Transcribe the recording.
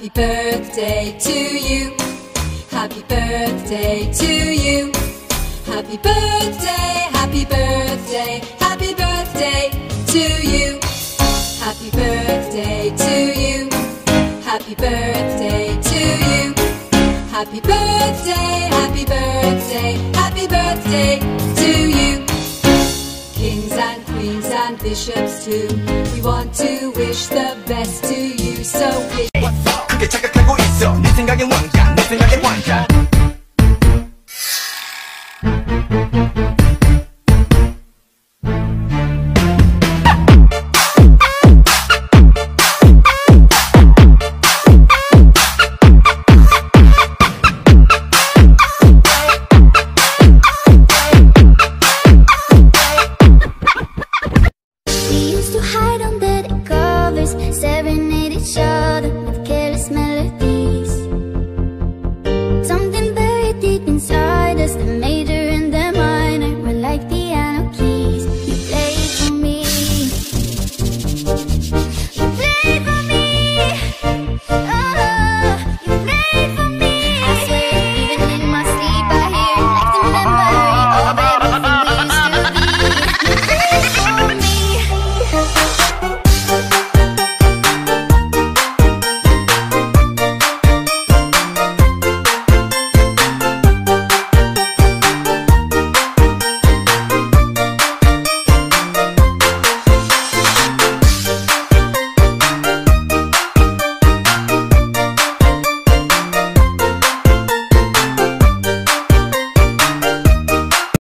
Happy birthday to you. Happy birthday to you. Happy birthday, happy birthday, happy birthday to you. Happy birthday to you. Happy birthday to you. Happy birthday, happy birthday, happy birthday to you. Kings and queens and bishops too. We want to wish the best to you, so wish